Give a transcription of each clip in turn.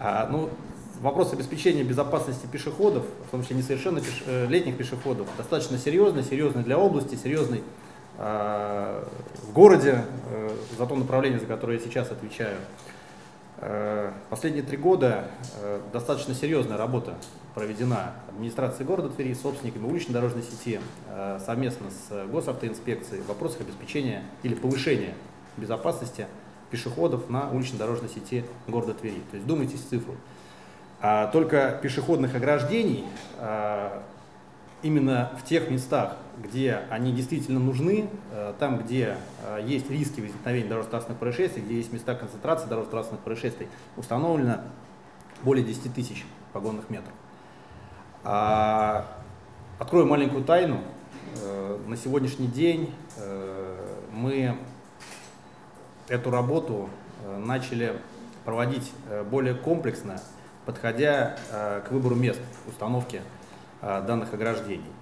А, ну, вопрос обеспечения безопасности пешеходов, в том числе несовершеннолетних э, пешеходов, достаточно серьезный, серьезный для области, серьезный э, в городе, э, за то направление, за которое я сейчас отвечаю. Э, последние три года э, достаточно серьезная работа проведена администрацией города Твери, собственниками уличной дорожной сети, э, совместно с госавтоинспекцией в вопросах обеспечения или повышения безопасности пешеходов на улично-дорожной сети города Твери. То есть думайте цифру. А только пешеходных ограждений а, именно в тех местах, где они действительно нужны, а, там, где а, есть риски возникновения дорожно-транспортных происшествий, где есть места концентрации дорожно-транспортных происшествий, установлено более 10 тысяч погонных метров. Открою маленькую тайну. На сегодняшний день мы эту работу начали проводить более комплексно подходя э, к выбору мест установки э, данных ограждений.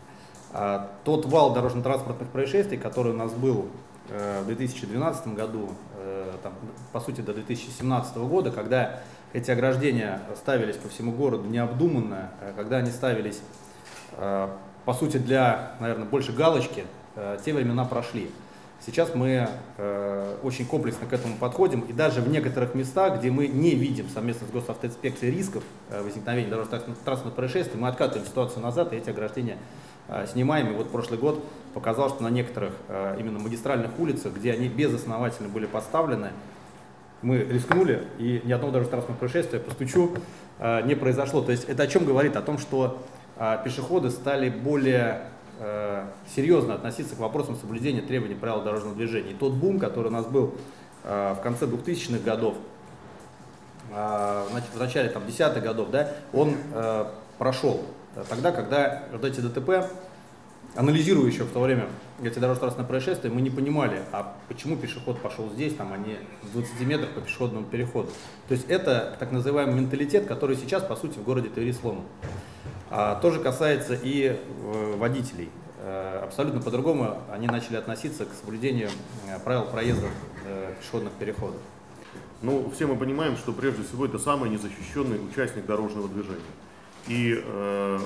А тот вал дорожно-транспортных происшествий, который у нас был э, в 2012 году, там, по сути до 2017 года, когда эти ограждения ставились по всему городу необдуманно, когда они ставились, по сути, для, наверное, больше галочки, те времена прошли. Сейчас мы э, очень комплексно к этому подходим, и даже в некоторых местах, где мы не видим совместно с госавтоинспекцией рисков э, возникновения дорожно-транспортных происшествий, мы откатываем ситуацию назад и эти ограждения э, снимаем. И вот прошлый год показал, что на некоторых э, именно магистральных улицах, где они безосновательно были поставлены, мы рискнули, и ни одного даже транспортного происшествия, постучу, э, не произошло. То есть это о чем говорит? О том, что э, пешеходы стали более серьезно относиться к вопросам соблюдения требований правил дорожного движения. И тот бум, который у нас был э, в конце 2000-х годов, э, значит, в начале там, 10-х годов, да, он прошел. Тогда, когда вот эти ДТП, анализируя еще в то время эти дорожно-транспортные происшествия, мы не понимали, а почему пешеход пошел здесь, там, а не в 20 метрах по пешеходному переходу. То есть это так называемый менталитет, который сейчас, по сути, в городе Твери сломан. А, тоже касается и э, водителей. Э, абсолютно по-другому они начали относиться к соблюдению э, правил проезда пешеходных переходов. Ну, все мы понимаем, что прежде всего это самый незащищенный участник дорожного движения. И э,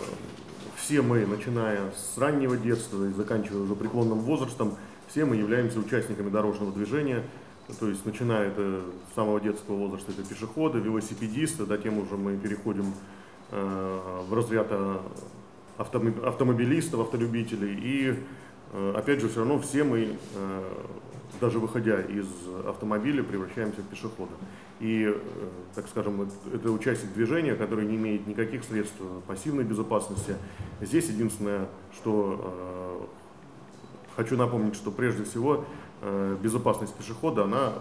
все мы, начиная с раннего детства и заканчивая уже преклонным возрастом, все мы являемся участниками дорожного движения. То есть, начиная это с самого детского возраста, это пешеходы, велосипедисты, затем уже мы переходим Э, в разряд э, автомобилистов, автолюбителей. И э, опять же, все равно все мы, даже выходя из автомобиля, превращаемся в пешехода. И, так скажем, это участник движения, который не имеет никаких средств пассивной безопасности. Здесь единственное, что хочу напомнить, что прежде всего безопасность пешехода, она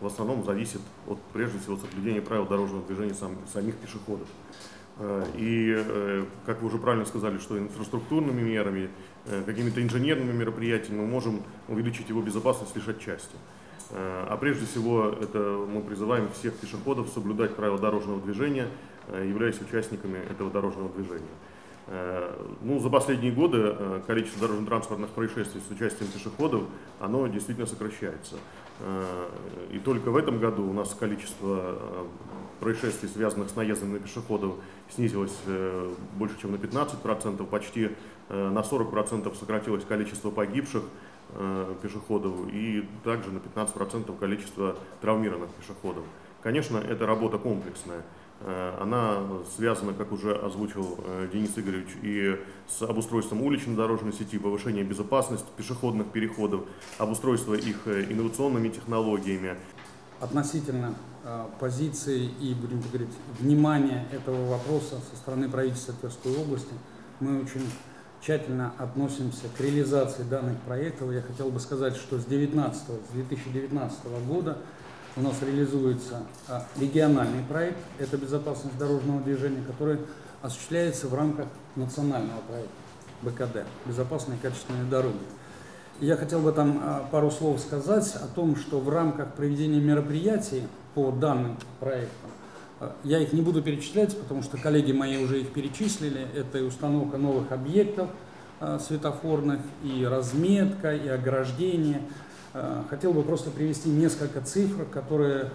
в основном зависит от, прежде всего, соблюдения правил дорожного движения сам, самих пешеходов. Э, и, э, как вы уже правильно сказали, что инфраструктурными мерами, э, какими-то инженерными мероприятиями мы можем увеличить его безопасность лишь отчасти. А прежде всего, это мы призываем всех пешеходов соблюдать правила дорожного движения, являясь участниками этого дорожного движения. Ну, за последние годы количество дорожно-транспортных происшествий с участием пешеходов, оно действительно сокращается. И только в этом году у нас количество происшествий, связанных с наездом на пешеходов, снизилось э, больше, чем на 15%, почти э, на 40% сократилось количество погибших э, пешеходов и также на 15% количество травмированных пешеходов. Конечно, это работа комплексная. Она связана, как уже озвучил Денис Игоревич, и с обустройством уличной дорожной сети, повышением безопасности пешеходных переходов, обустройство их инновационными технологиями. Относительно Э, позиции и, будем говорить, внимания этого вопроса со стороны правительства Тверской области. Мы очень тщательно относимся к реализации данных проектов. Я хотел бы сказать, что с, 19, с 2019 года у нас реализуется э, региональный проект, это безопасность дорожного движения, который осуществляется в рамках национального проекта БКД, безопасные и качественные дороги. Я хотел бы там э, пару слов сказать о том, что в рамках проведения мероприятий по данным проектам. Э, я их не буду перечислять, потому что коллеги мои уже их перечислили. Это и установка новых объектов светофорных, и разметка, и ограждение. Э, хотел бы просто привести несколько цифр, которые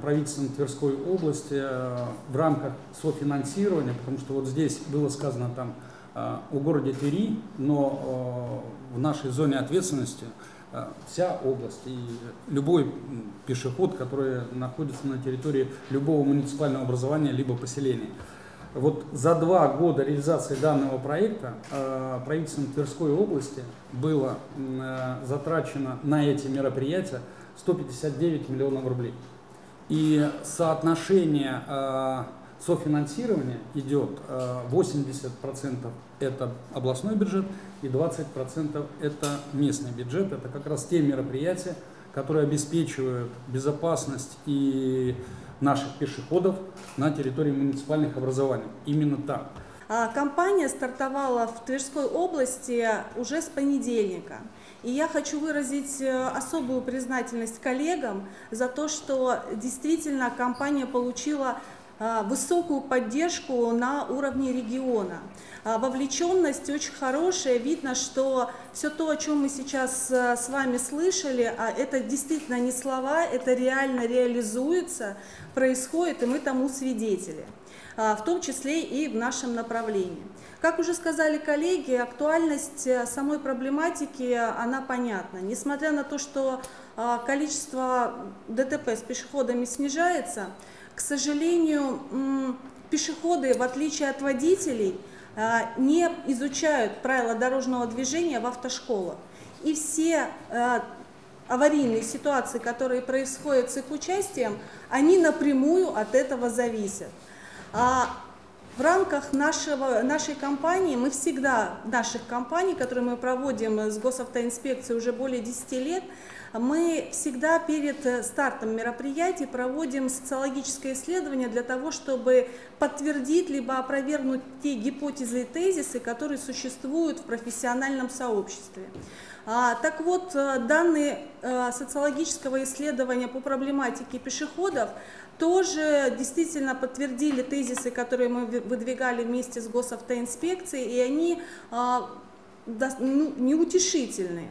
правительством Тверской области в рамках софинансирования, потому что вот здесь было сказано там о городе Твери, но в нашей зоне ответственности вся область и любой пешеход, который находится на территории любого муниципального образования либо поселения. Вот за два года реализации данного проекта э, правительством Тверской области было э, затрачено на эти мероприятия 159 миллионов рублей. И соотношение э, софинансирования идет 80% это областной бюджет и 20% это местный бюджет. Это как раз те мероприятия, которые обеспечивают безопасность и наших пешеходов на территории муниципальных образований. Именно так. А, компания стартовала в Тверской области уже с понедельника. И я хочу выразить э, особую признательность коллегам за то, что действительно компания получила высокую поддержку на уровне региона. А, вовлеченность очень хорошая, видно, что все то, о чем мы сейчас э, с вами слышали, а это действительно не слова, это реально реализуется, происходит, и мы тому свидетели в том числе и в нашем направлении. Как уже сказали коллеги, актуальность самой проблематики, она понятна. Несмотря на то, что количество ДТП с пешеходами снижается, к сожалению, пешеходы, в отличие от водителей, а, не изучают правила дорожного движения в автошколах. И все а, аварийные ситуации, которые происходят с их участием, они напрямую от этого зависят. А в рамках нашего, нашей компании, мы всегда, наших компаний, которые мы проводим с госавтоинспекцией уже более 10 лет, мы всегда перед э, стартом мероприятий проводим социологическое исследование для того, чтобы подтвердить либо опровергнуть те гипотезы и тезисы, которые существуют в профессиональном сообществе. А, так вот, э, данные а, социологического исследования по проблематике пешеходов тоже действительно подтвердили тезисы, которые мы выдвигали вместе с госавтоинспекцией, и они а, ну, неутешительные.